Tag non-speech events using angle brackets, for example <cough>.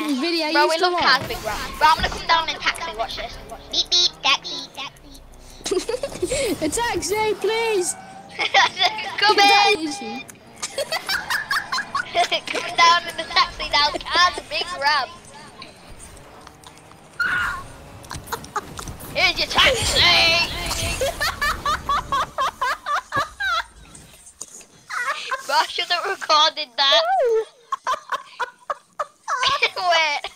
Yeah. Video Bro, we to love big bro. Bro, I'm gonna come down in taxi. Watch this. Beep beep, taxi, taxi. A taxi, please. <laughs> come in. <laughs> Coming down in the taxi now. Car's a big ram. <laughs> Here's your taxi. bro, I should have recorded that. Quit.